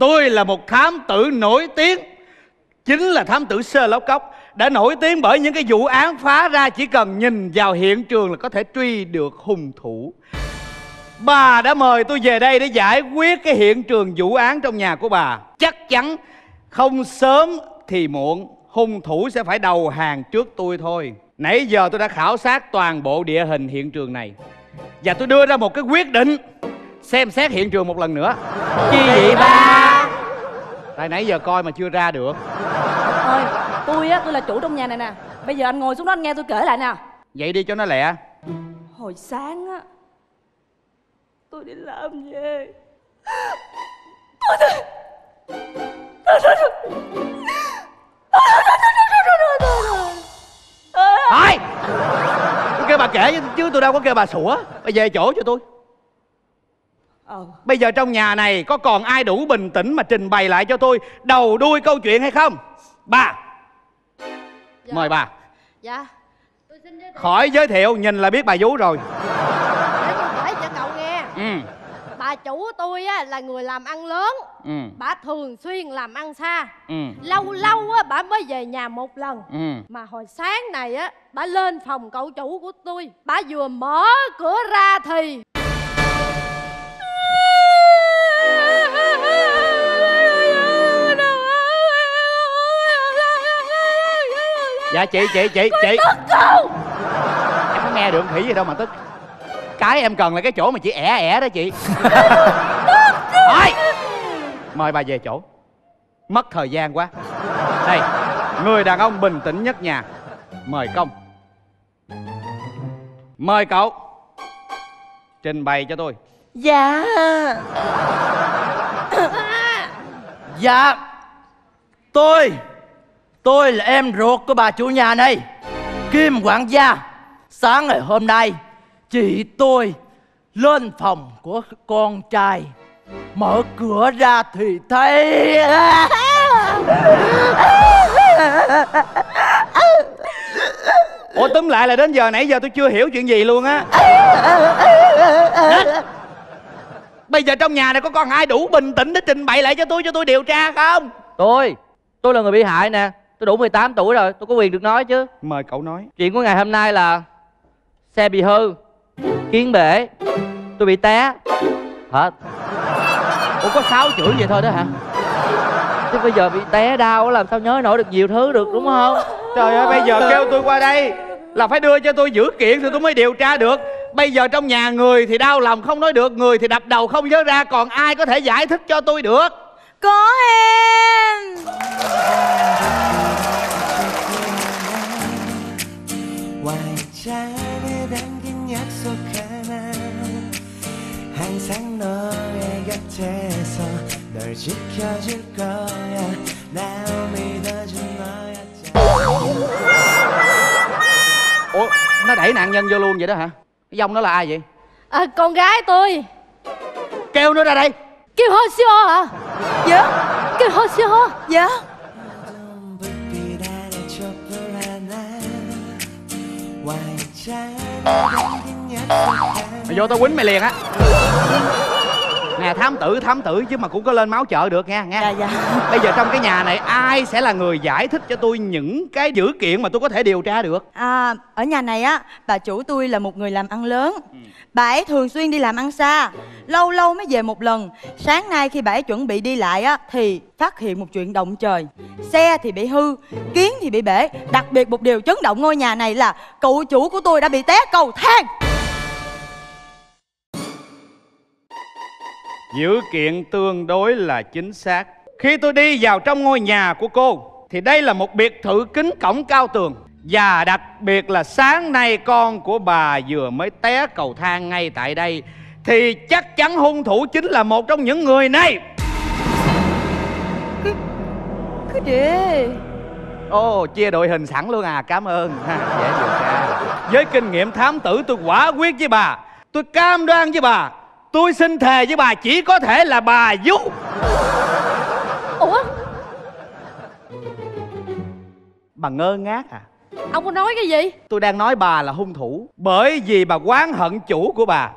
Tôi là một thám tử nổi tiếng. Chính là thám tử sơ Sherlock cốc, Đã nổi tiếng bởi những cái vụ án phá ra Chỉ cần nhìn vào hiện trường là có thể truy được hung thủ. Bà đã mời tôi về đây để giải quyết cái hiện trường vụ án trong nhà của bà. Chắc chắn không sớm thì muộn Hung thủ sẽ phải đầu hàng trước tôi thôi. Nãy giờ tôi đã khảo sát toàn bộ địa hình hiện trường này. Và tôi đưa ra một cái quyết định. Xem xét hiện trường một lần nữa. Chi vậy ba? Tại nãy giờ coi mà chưa ra được ơi tôi á tôi là chủ trong nhà này nè bây giờ anh ngồi xuống đó anh nghe tôi kể lại nè Vậy đi cho nó lẹ hồi sáng á tôi đi làm về tôi tôi Thôi Tôi kêu bà kể chứ tôi đâu có kêu bà sủa Bà về chỗ cho tôi ờ. Bây giờ trong nhà này có còn ai đủ bình tĩnh mà trình bày lại cho tôi Đầu đuôi câu chuyện hay không? Bà Dạ. Mời bà Dạ. Tôi xin giới thiệu. Khỏi giới thiệu nhìn là biết bà vú rồi. Để tôi kể cho cậu nghe. Ừ. Bà chủ tôi á là người làm ăn lớn. Ừ. Bà thường xuyên làm ăn xa. Ừ. Lâu lâu á bà mới về nhà một lần. Ừ. Mà hồi sáng này á Bà lên phòng cậu chủ của tôi. Bà vừa mở cửa ra thì Dạ chị chị chị chị. Em có nghe được khỉ gì đâu mà tức. Cái em cần là cái chỗ mà chị ẻ ẻ đó chị. Thôi Mời bà về chỗ. Mất thời gian quá. Đây Người đàn ông bình tĩnh nhất nhà. Mời công. Mời cậu. Trình bày cho tôi. Dạ. Dạ Tôi Tôi là em ruột của bà chủ nhà này. Kim quản gia Sáng ngày hôm nay Chị tôi Lên phòng của con trai. Mở cửa ra thì thấy Ủa túm lại là đến giờ nãy giờ tôi chưa hiểu chuyện gì luôn á? Bây giờ trong nhà này có còn ai đủ bình tĩnh để trình bày lại cho tôi cho tôi điều tra không? Tôi Tôi là người bị hại nè Tôi đủ 18 tuổi rồi Tôi có quyền được nói chứ. Mời cậu nói. Chuyện của ngày hôm nay là Xe bị hư Kiến bể Tôi bị té. Hả? Ủa có 6 chữ vậy thôi đó hả? Chứ bây giờ bị té đau làm sao nhớ nổi được nhiều thứ được đúng không? Trời ơi bây giờ kêu tôi qua đây. Là phải đưa cho tôi dữ kiện thì tôi mới điều tra được. Bây giờ trong nhà người thì đau lòng không nói được Người thì đập đầu không nhớ ra Còn ai có thể giải thích cho tôi được? Có em 와인잔에 담긴 약속 하나 항상 너의 곁에서 널 지켜줄 거야 날 믿어준 너였잖아 Ủa nó đẩy nạn nhân vô luôn vậy đó hả Cái dông đó là ai vậy à, Con gái tôi Kêu nó ra đây Kêu hô siêu hả dạ Kêu hô siêu dạ ไม่โยตะวุ้นไม่เลงฮะ thám tử thám tử chứ mà cũng có lên máu chợ được nha nghe dạ dạ Bây giờ trong cái nhà này ai sẽ là người giải thích cho tôi những cái dữ kiện mà tôi có thể điều tra được À, ở nhà này á, bà chủ tôi là một người làm ăn lớn. Bà ấy thường xuyên đi làm ăn xa, lâu lâu mới về một lần. Sáng nay khi bà ấy chuẩn bị đi lại á, thì phát hiện một chuyện động trời. Xe thì bị hư, kiến thì bị bể. Đặc biệt một điều chấn động ngôi nhà này là cậu chủ của tôi đã bị té cầu thang. Dữ kiện tương đối là chính xác. Khi tôi đi vào trong ngôi nhà của cô Thì đây là một biệt thự kính cổng cao tường. Và đặc biệt là sáng nay con của bà vừa mới té cầu thang ngay tại đây Thì chắc chắn hung thủ chính là một trong những người này. Cái gì? Ồ, chia đội hình sẵn luôn à, cảm ơn. Dễ điều tra Với kinh nghiệm thám tử tôi quả quyết với bà. Tôi cam đoan với bà Tôi xin thề với bà chỉ có thể là bà vú Ủa? Bà ngơ ngác à? Ông có nói cái gì? Tôi đang nói bà là hung thủ. Bởi vì bà oán hận chủ của bà.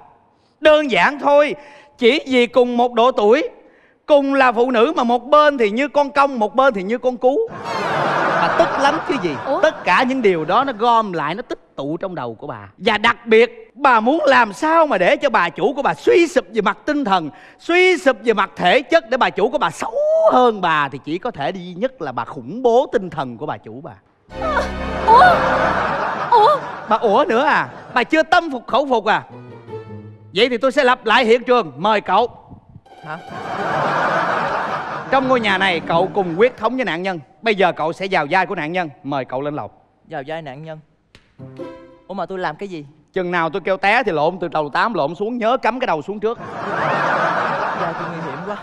Đơn giản thôi Chỉ vì cùng một độ tuổi. Cùng là phụ nữ mà một bên thì như con công một bên thì như con cú. Bà tức lắm chứ gì. Ủa? tất cả những điều đó nó gom lại nó tích tụ trong đầu của bà. Và đặc biệt bà muốn làm sao mà để cho bà chủ của bà suy sụp về mặt tinh thần suy sụp về mặt thể chất để bà chủ của bà xấu hơn bà thì chỉ có thể duy nhất là bà khủng bố tinh thần của bà chủ bà. Ủa? Ủa? Bà ủa nữa à? Bà chưa tâm phục khẩu phục à? Vậy thì tôi sẽ lặp lại hiện trường. Mời cậu. Hả? trong ngôi nhà này cậu cùng quyết thống với nạn nhân. Bây giờ cậu sẽ vào vai của nạn nhân. Mời cậu lên lầu. Vào vai nạn nhân. Ủa mà tôi làm cái gì chừng nào tôi kêu té thì lộn từ đầu tám lộn xuống nhớ cắm cái đầu xuống trước. Vai tôi nguy hiểm quá.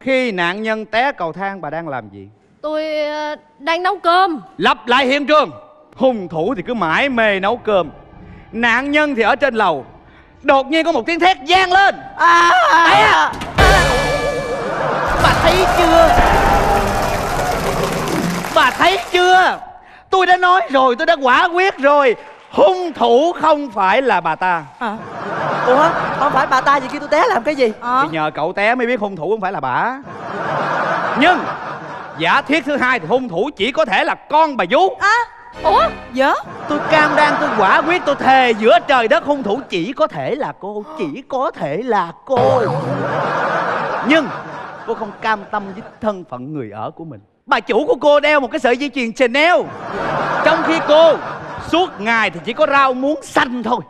Khi nạn nhân té cầu thang bà đang làm gì? Tôi ờ, đang nấu cơm. Lặp lại hiện trường. Hung thủ thì cứ mãi mê nấu cơm. Nạn nhân thì ở trên lầu. Đột nhiên có một tiếng thét vang lên. À, té. Bà thấy chưa? Bà thấy chưa? Tôi đã nói rồi tôi đã quả quyết rồi hung thủ không phải là bà ta. À, ủa không phải bà ta gì kia tôi té làm cái gì? À. thì nhờ cậu té mới biết hung thủ không phải là bà. Nhưng giả thiết thứ hai thì hung thủ chỉ có thể là con bà vú. À. Ủa? Dạ? Tôi cam đoan tôi quả quyết tôi thề giữa trời đất hung thủ chỉ có thể là cô chỉ có thể là cô. Nhưng cô không cam tâm với thân phận người ở của mình. Bà chủ của cô đeo một cái sợi dây chuyền Chanel. Trong khi cô suốt ngày thì chỉ có rau muống xanh thôi.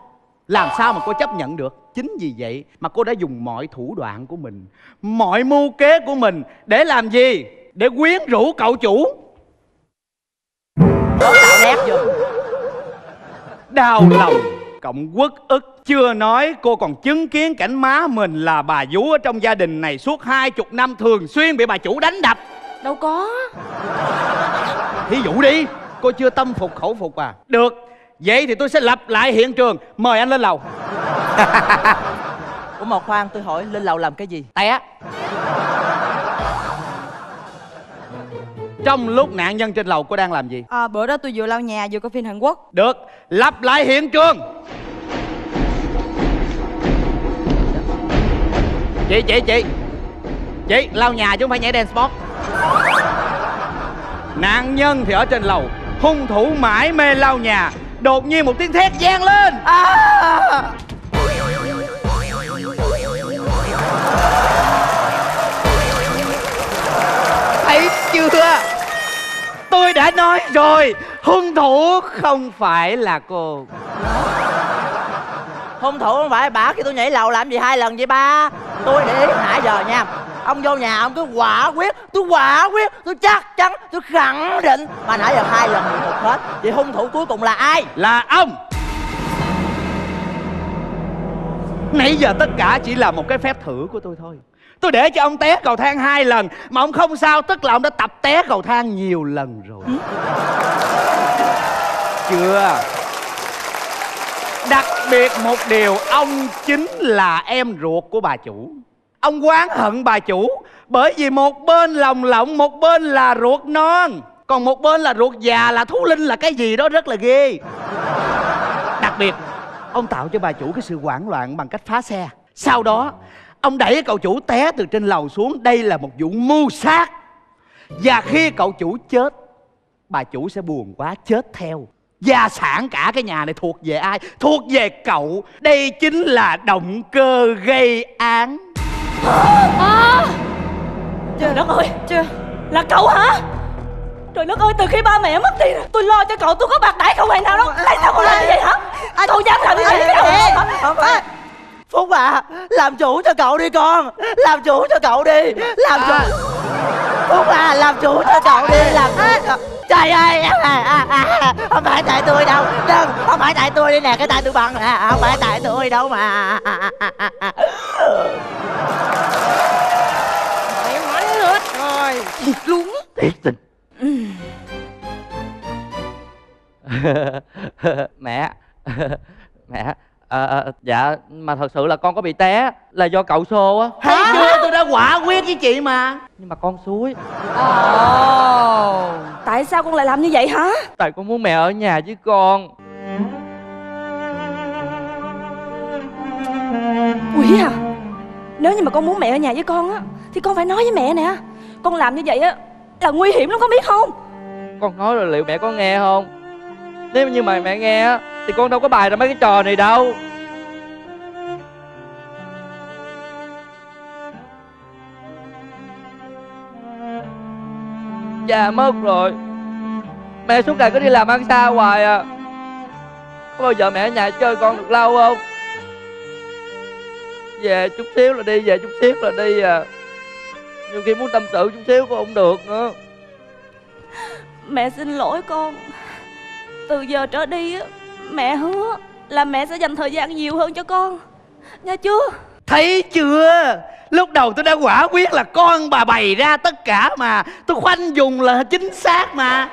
Làm sao mà cô chấp nhận được? Chính vì vậy mà cô đã dùng mọi thủ đoạn của mình mọi mưu kế của mình để làm gì? Để quyến rũ cậu chủ. Tạo nét vô. Đau lòng. Cộng quất ức chưa nói cô còn chứng kiến cảnh má mình là bà vú ở trong gia đình này suốt hai chục năm thường xuyên bị bà chủ đánh đập. Đâu có. Thí dụ đi cô chưa tâm phục khẩu phục à? Được. Vậy thì tôi sẽ lặp lại hiện trường. Mời anh lên lầu. Ủa mà khoan tôi hỏi lên lầu làm cái gì? Té. Trong lúc nạn nhân trên lầu cô đang làm gì? À, bữa đó tôi vừa lau nhà vừa coi phim hàn quốc. Được. Lặp lại hiện trường. Chị chị chị. Chị lau nhà chứ không phải nhảy dance sport nạn nhân thì ở trên lầu hung thủ mãi mê lau nhà. Đột nhiên một tiếng thét vang lên. À, thấy chưa? Tôi đã nói rồi hung thủ không phải là cô. Hung thủ không phải bà khi tôi nhảy lầu làm gì hai lần vậy ba? Tôi để ý nãy giờ nha ông vô nhà ông cứ quả quyết tôi quả quyết tôi chắc chắn, tôi khẳng định. Mà nãy giờ hai lần một hết thì hung thủ cuối cùng là ai? Là ông. Nãy giờ tất cả chỉ là một cái phép thử của tôi thôi. Tôi để cho ông té cầu thang hai lần, mà ông không sao, tức là ông đã tập té cầu thang nhiều lần rồi. Chưa. Đặc biệt một điều, ông chính là em ruột của bà chủ ông quán hận bà chủ, bởi vì một bên lòng lộng một bên là ruột non. Còn một bên là ruột già, là thú linh, là cái gì đó rất là ghê. Đặc biệt, ông tạo cho bà chủ cái sự hoảng loạn bằng cách phá xe. Sau đó, ông đẩy cậu chủ té từ trên lầu xuống. Đây là một vụ mưu sát. Và khi cậu chủ chết, bà chủ sẽ buồn quá, chết theo. Gia sản cả cái nhà này thuộc về ai? Thuộc về cậu. Đây chính là động cơ gây án à, trời đất ơi! Chưa. Là cậu hả? Trời đất ơi từ khi ba mẹ mất đi tôi lo cho cậu tôi có bạc đãi không hề nào đâu. Tại sao cậu làm như vậy hả? Cậu dám làm như vậy không phải. Phúc à làm chủ cho cậu đi con. Làm chủ cho cậu đi. Làm chủ. Phúc à làm chủ cho cậu đi. Làm chủ cho... trời ơi à, à, à, không phải tại tôi đâu. Đừng. Không phải tại tôi đi nè cái tay tôi bằng à, không phải tại tôi đâu mà mày mánh hết rồi thiệt luôn thiệt tình. Mẹ. Mẹ. Ờ, ờ, dạ mà thật sự là con có bị té là do cậu xô á. Thấy chưa? Tôi đã quả quyết với chị mà. Nhưng mà con suối ồ. Tại sao con lại làm như vậy hả? Tại con muốn mẹ ở nhà với con. Quỷ à. Nếu như mà con muốn mẹ ở nhà với con á Thì con phải nói với mẹ nè con làm như vậy á, Là nguy hiểm lắm, con biết không? Con nói rồi liệu mẹ có nghe không? Nếu như mà mẹ nghe á, Thì con đâu có bài ra mấy cái trò này đâu. Cha mất rồi. Mẹ suốt ngày cứ đi làm ăn xa hoài à. Có bao giờ mẹ ở nhà chơi con được lâu không? Về chút xíu là đi, Về chút xíu là đi à nhiều khi muốn tâm sự chút xíu cũng không được nữa. Mẹ xin lỗi con. Từ giờ trở đi á Mẹ hứa là mẹ sẽ dành thời gian nhiều hơn cho con. Nha chưa? Thấy chưa? Lúc đầu tôi đã quả quyết là con bà bày ra tất cả mà. Tôi khoanh dùng là chính xác mà.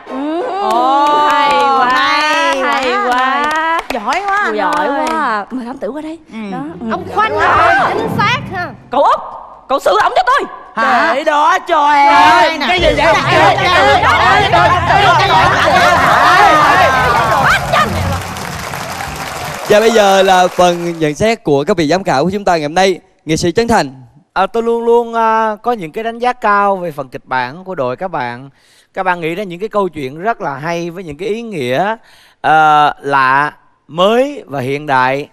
Ồ, hay quá hay, hay quá. Giỏi quá anh giỏi ơi. quá. à. mời thám tử qua đây. Đó. Ừ. Ông khoanh hả? Chính xác ha. Cậu út cậu xử ổng cho tôi để đó cho em Cái gì vậy Và bây giờ là phần nhận xét của các vị giám khảo của chúng ta ngày hôm nay Nghệ sĩ Trấn Thành À, tôi luôn luôn à, có những cái đánh giá cao về phần kịch bản của đội các bạn các bạn nghĩ ra những cái câu chuyện rất là hay với những cái ý nghĩa à, lạ mới và hiện đại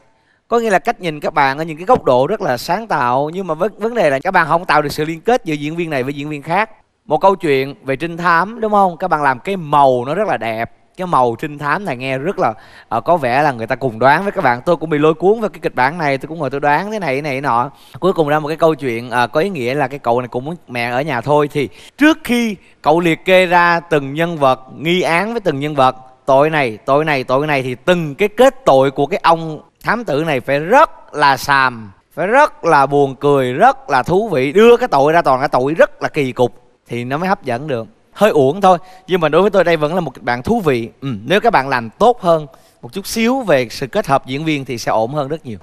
có nghĩa là cách nhìn các bạn ở những cái góc độ rất là sáng tạo nhưng mà vấn vấn đề là các bạn không tạo được sự liên kết giữa diễn viên này với diễn viên khác. Một câu chuyện về trinh thám đúng không? Các bạn làm cái màu nó rất là đẹp. Cái màu trinh thám này nghe rất là uh, có vẻ là người ta cùng đoán với các bạn. Tôi cũng bị lôi cuốn với cái kịch bản này tôi cũng ngồi tôi đoán thế này thế này thế nọ. Cuối cùng ra một cái câu chuyện uh, có ý nghĩa là cái cậu này cũng muốn mẹ ở nhà thôi thì trước khi cậu liệt kê ra từng nhân vật nghi án với từng nhân vật tội này tội này tội này thì từng cái kết tội của cái ông thám tử này phải rất là xàm phải rất là buồn cười rất là thú vị. Đưa cái tội ra toàn cái tội rất là kỳ cục thì nó mới hấp dẫn được. Hơi uổng thôi nhưng mà đối với tôi đây vẫn là một kịch bản thú vị. Ừ, nếu các bạn làm tốt hơn một chút xíu về sự kết hợp diễn viên thì sẽ ổn hơn rất nhiều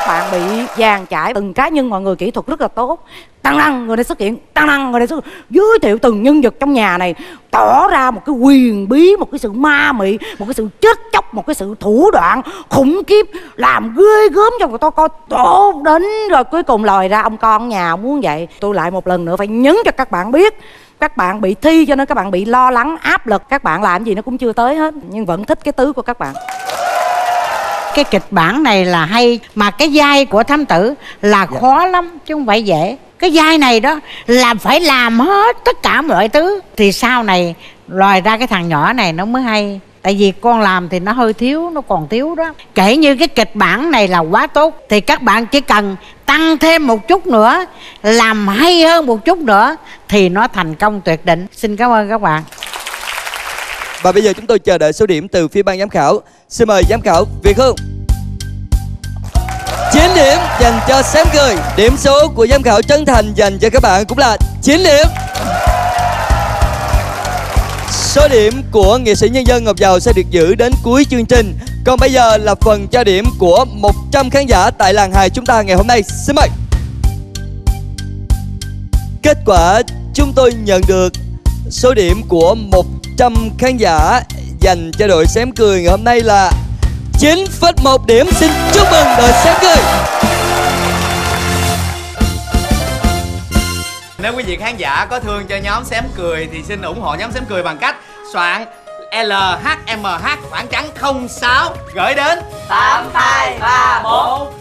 các bạn bị dàn trải từng cá nhân mọi người, kỹ thuật rất là tốt. Tăng năng, người này xuất hiện, tăng năng, người này xuất hiện. Giới thiệu từng nhân vật trong nhà này, tỏ ra một cái quyền bí, một cái sự ma mị, một cái sự chết chóc, một cái sự thủ đoạn khủng khiếp, làm ghê gớm cho người ta coi. Tốt đến rồi, cuối cùng lòi ra, ông con nhà muốn vậy, tôi lại một lần nữa phải nhấn cho các bạn biết. Các bạn bị thi cho nên các bạn bị lo lắng, áp lực, các bạn làm gì nó cũng chưa tới hết, nhưng vẫn thích cái tứ của các bạn cái kịch bản này là hay mà cái vai của thám tử là khó lắm chứ không phải dễ. Cái vai này đó làm phải làm hết tất cả mọi thứ. Thì sau này lòi ra cái thằng nhỏ này nó mới hay. Tại vì con làm thì nó hơi thiếu nó còn thiếu đó. Kể như cái kịch bản này là quá tốt thì các bạn chỉ cần tăng thêm một chút nữa làm hay hơn một chút nữa thì nó thành công tuyệt định xin cảm ơn các bạn và bây giờ chúng tôi chờ đợi số điểm từ phía ban giám khảo. Xin mời giám khảo Việt Hương 9 điểm dành cho sém Cười Điểm số của giám khảo Trấn Thành dành cho các bạn cũng là 9 điểm. Số điểm của nghệ sĩ nhân dân Ngọc Giàu sẽ được giữ đến cuối chương trình. Còn bây giờ là phần cho điểm của 100 khán giả tại làng hài chúng ta ngày hôm nay. Xin mời. Kết quả chúng tôi nhận được số điểm của 100 khán giả dành cho đội Xém Cười ngày hôm nay là 9,1 điểm. Xin chúc mừng đội Xém Cười. Nếu quý vị khán giả có thương cho nhóm xém cười thì xin ủng hộ nhóm xém cười bằng cách soạn LHMH phản trắng 06 gửi đến tám hai ba một